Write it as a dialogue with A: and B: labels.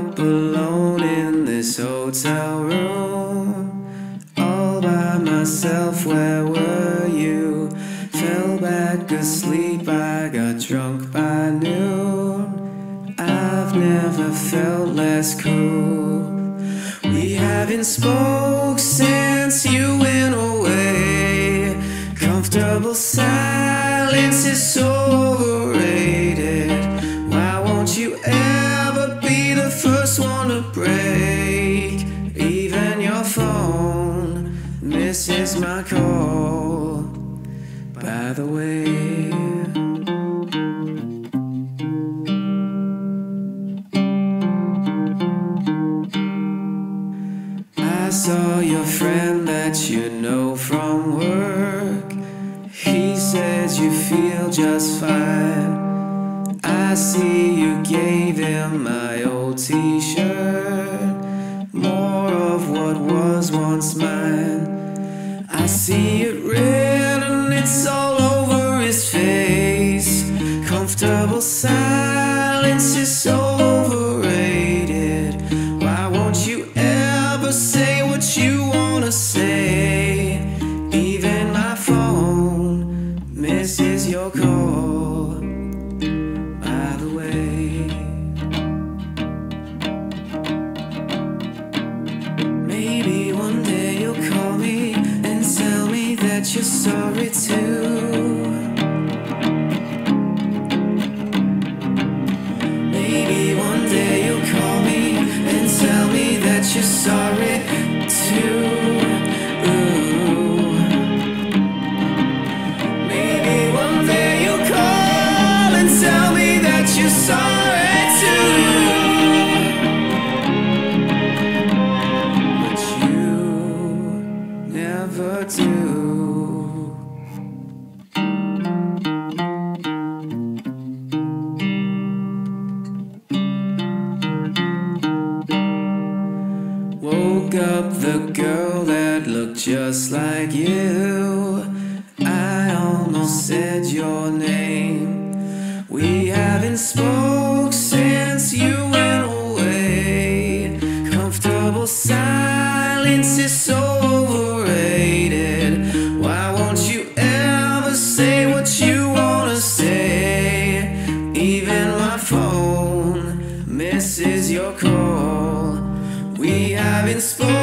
A: up alone in this hotel room. All by myself, where were you? Fell back asleep, I got drunk by noon. I've never felt less cool. We haven't spoke since you went away. Comfortable silence is so misses my call. By the way. I saw your friend that you know from work. He says you feel just fine. I see you gave him my old t shirt. More of what was once mine. See it and it's all over his face. Comfortable silence that you're sorry too. Maybe one day you'll call me and tell me that you're sorry too. Maybe one day you'll call and tell me that you're sorry too. But you never do. the girl that looked just like you. I almost said your name. We haven't spoke since you went away. Comfortable silence is so overrated. Why won't you ever say what you wanna say? Even my phone misses your call. We haven't spoken.